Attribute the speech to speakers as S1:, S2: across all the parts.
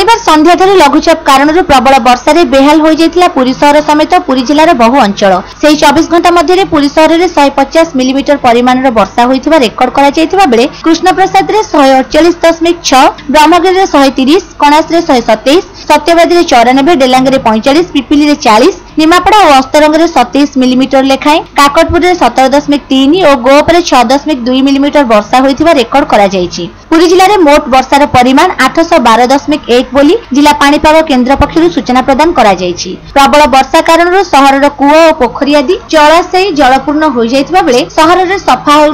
S1: ଶନିବାର ସନ୍ଧ୍ୟାଠାରୁ ଲଘୁଚାପ କାରଣରୁ ପ୍ରବଳ ବର୍ଷାରେ ବେହାଲ ହୋଇଯାଇଥିଲା ପୁରୀ ସହର ସମେତ ପୁରୀ ଜିଲ୍ଲାର ବହୁ ଅଞ୍ଚଳ ସେହି ଚବିଶ ଘଣ୍ଟା ମଧ୍ୟରେ ପୁରୀ ସହରରେ ଶହେ ପଚାଶ ମିଲିମିଟର ପରିମାଣର ବର୍ଷା ହୋଇଥିବା ରେକର୍ଡ କରାଯାଇଥିବା ବେଳେ କୃଷ୍ଣପ୍ରସାଦରେ ଶହେ ଅଡ଼ଚାଳିଶ ଦଶମିକ ଛଅ ବ୍ରହ୍ମଗିରିରେ ଶହେ ତିରିଶ କଣାସରେ ଶହେ ସତେଇଶ ସତ୍ୟବାଦୀରେ ଚଉରାନବେ ଡେଲାଙ୍ଗରେ ପଇଁଚାଳିଶ ପିପିଲିରେ ଚାଳିଶ নিমাপড়া ও অস্তরঙ্গে সতেইশ মিলিমিটর লেখায় কাকটপুর সতেরো দশমিক তিন ও গোপরে ছ দশমিক দুই মিলিমিটর বর্ষা হয়ে রেকর্ড করা যাই পুরী জেলার মোট বর্ষার পরিমাণ আঠশ বার দশমিক এক বলে জেলা পাপাগ কেন্দ্র পক্ষ সূচনা প্রদান করা যাই প্রবল বর্ষা কারণ সহরর কুয়া ও পোখরী আদি জলাশয়ী জলপূর্ণ হয়ে যাই বেড়ে সহরের সফা হয়ে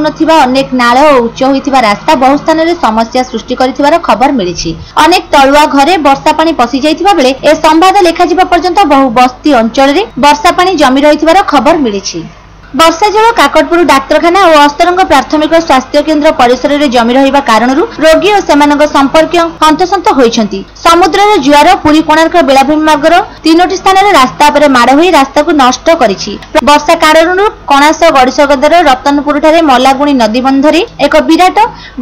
S1: অনেক নাল ও উচ্চ হয়ে রাস্তা বহু স্থানের সমস্যা সৃষ্টি করে খবর মিছে অনেক তলুয়া ঘরে বর্ষা পা পশি যাই বেড়ে এ সম্বাদ লেখা পর্যন্ত বহু বস্তি অঞ্চলের ଅଞ୍ଚଳରେ ବର୍ଷା ପାଣି ଜମି ରହିଥିବାର ଖବର ମିଳିଛି বর্ষা জল কাকটপুর ডাক্তারখানা ও অস্তরঙ্গ প্রাথমিক স্বাস্থ্য কেন্দ্র পরিসরের জমি রহবা কারণ রোগী ও সেমানক সম্পর্কীয় হন্তসন্ত হয়েছেন সমুদ্রের জুয়ার পুরী কোণার্ক বেলাভূমি মার্গর তিনোটি স্থানের রাস্তা উপরে মাড় হয়ে রাস্তাকে নষ্ট করেছে বর্ষা কারণ কণাস গড়িসগদার রতনপুরঠারে মলাগুণি নদী বন্ধরে এক বিরাট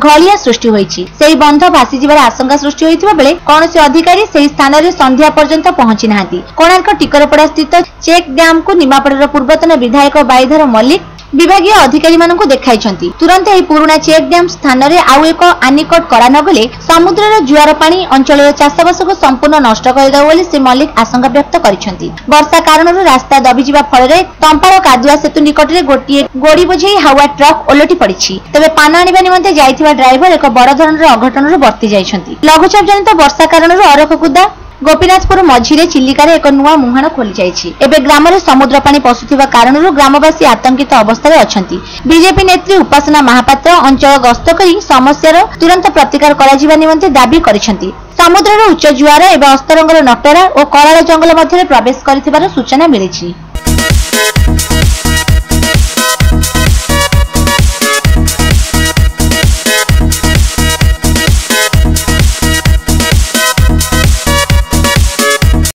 S1: ঘলিয়া সৃষ্টি হয়েছে সেই বন্ধ ভাসি যাবার আশঙ্কা সৃষ্টি হয়েছিল বেড়ে কৌশি অধিকারী সেই স্থানের সন্ধ্যা পর্যন্ত পৌঁছি না কোণার্ক টিকরপড়া স্থিত চেক ড্যামকু নিমাপড়ার পূর্বতন বিধায়ক বাইধ ଗଙ୍ଗାଧର ମଲ୍ଲିକ ବିଭାଗୀୟ ଅଧିକାରୀମାନଙ୍କୁ ଦେଖାଇଛନ୍ତି ତୁରନ୍ତ ଏହି ପୁରୁଣା ଚେକ୍ ଡ୍ୟାମ୍ ସ୍ଥାନରେ ଆଉ ଏକ ଆନିକଟ କରା ନଗଲେ ସମୁଦ୍ରର ଜୁଆର ପାଣି ଅଞ୍ଚଳର ଚାଷବାସକୁ ସମ୍ପୂର୍ଣ୍ଣ ନଷ୍ଟ କରିଦେବ ବୋଲି ଶ୍ରୀ ମଲ୍ଲିକ ଆଶଙ୍କା ବ୍ୟକ୍ତ କରିଛନ୍ତି ବର୍ଷା କାରଣରୁ ରାସ୍ତା ଦବିଯିବା ଫଳରେ ତମ୍ପାଳ କାଦୁଆ ସେତୁ ନିକଟରେ ଗୋଟିଏ ଗୋଡ଼ି ବୋଝେଇ ହାୱା ଟ୍ରକ୍ ଓଲଟି ପଡ଼ିଛି ତେବେ ପାନ ଆଣିବା ନିମନ୍ତେ ଯାଇଥିବା ଡ୍ରାଇଭର ଏକ ବଡ଼ ଧରଣର ଅଘଟଣରୁ ବର୍ତ୍ତି ଯାଇଛନ୍ତି ଲଘୁଚାପ ଜନିତ ବର୍ଷା କାରଣରୁ ଅରଖକୁଦା ଗୋପୀନାଥପୁର ମଝିରେ ଚିଲିକାରେ ଏକ ନୂଆ ମୁହାଣ ଖୋଲିଯାଇଛି ଏବେ ଗ୍ରାମରେ ସମୁଦ୍ର ପାଣି ପଶୁଥିବା କାରଣରୁ ଗ୍ରାମବାସୀ ଆତଙ୍କିତ ଅବସ୍ଥାରେ ଅଛନ୍ତି ବିଜେପି ନେତ୍ରୀ ଉପାସନା ମହାପାତ୍ର ଅଞ୍ଚଳ ଗସ୍ତ କରି ସମସ୍ୟାର ତୁରନ୍ତ ପ୍ରତିକାର କରାଯିବା ନିମନ୍ତେ ଦାବି କରିଛନ୍ତି ସମୁଦ୍ରର ଉଚ୍ଚ ଜୁଆର ଏବେ ଅସ୍ତରଙ୍ଗର ନଟରା ଓ କରାଳ ଜଙ୍ଗଲ ମଧ୍ୟରେ ପ୍ରବେଶ କରିଥିବାର ସୂଚନା ମିଳିଛି